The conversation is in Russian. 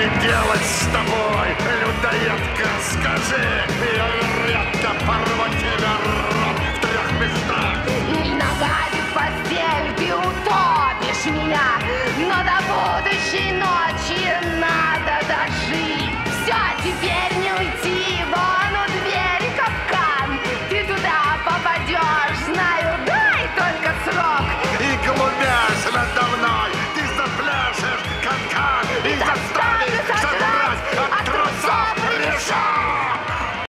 мне делать с тобой, людоедка, скажи? Я редко порву тебя рот в трех местах. Ногами в постель ты утопишь меня, но до будущей ночи надо дожить. Все, теперь не уйти, вон у двери капкан, ты туда попадешь, знаю, дай только срок. И голубясь надо мной, ты запляшешь капкан и запляшешь.